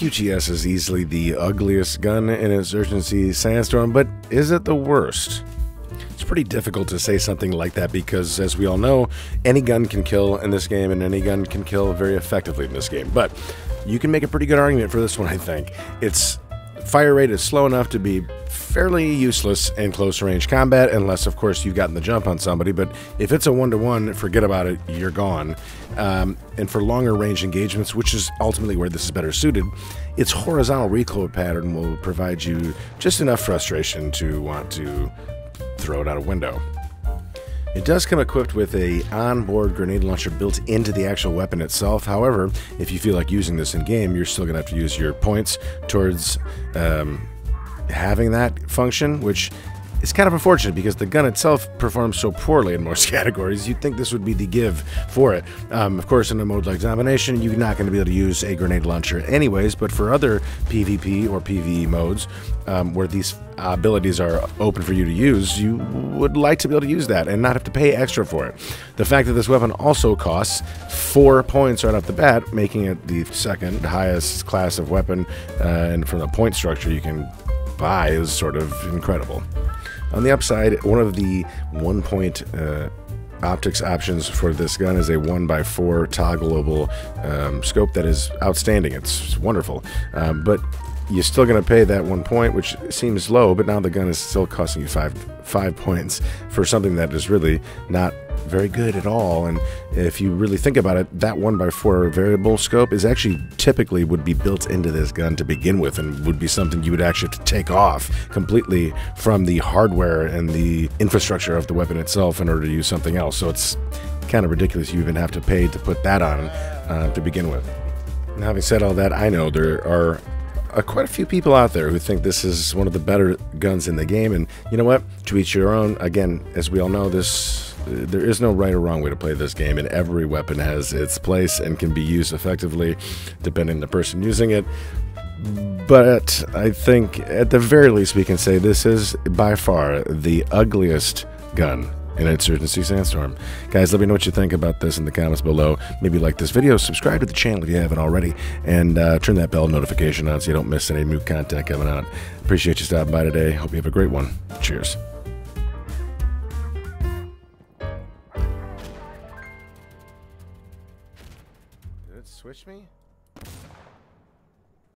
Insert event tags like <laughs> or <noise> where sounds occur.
QTS is easily the ugliest gun in Insurgency Sandstorm, but is it the worst? It's pretty difficult to say something like that because, as we all know, any gun can kill in this game, and any gun can kill very effectively in this game. But you can make a pretty good argument for this one, I think. Its fire rate is slow enough to be fairly useless in close range combat, unless, of course, you've gotten the jump on somebody. But if it's a one to one, forget about it, you're gone. Um, and for longer range engagements, which is ultimately where this is better suited, its horizontal recoil pattern will provide you just enough frustration to want to throw it out a window. It does come equipped with a onboard grenade launcher built into the actual weapon itself. However, if you feel like using this in game, you're still going to have to use your points towards um, having that function, which is kind of unfortunate because the gun itself performs so poorly in most <laughs> categories. You'd think this would be the give for it. Um, of course, in a mode like Domination, you're not going to be able to use a grenade launcher anyways, but for other PvP or PvE modes um, where these abilities are open for you to use, you would like to be able to use that and not have to pay extra for it. The fact that this weapon also costs four points right off the bat, making it the second highest class of weapon, uh, and from the point structure you can buy is sort of incredible. On the upside, one of the one point uh, optics options for this gun is a 1x4 toggleable um, scope that is outstanding. It's wonderful. Um, but you're still going to pay that one point, which seems low, but now the gun is still costing you five five points for something that is really not very good at all. And if you really think about it, that one by four variable scope is actually typically would be built into this gun to begin with, and would be something you would actually have to take off completely from the hardware and the infrastructure of the weapon itself in order to use something else. So it's kind of ridiculous you even have to pay to put that on uh, to begin with. And having said all that, I know there are uh, quite a few people out there who think this is one of the better guns in the game. And you know what? To each your own. Again, as we all know, this uh, there is no right or wrong way to play this game, and every weapon has its place and can be used effectively, depending on the person using it. But I think, at the very least, we can say this is by far the ugliest gun in Insurgency Sandstorm. Guys, let me know what you think about this in the comments below. Maybe like this video, subscribe to the channel if you haven't already, and uh, turn that bell notification on so you don't miss any new content coming out. Appreciate you stopping by today. Hope you have a great one. Cheers. Did it switch me?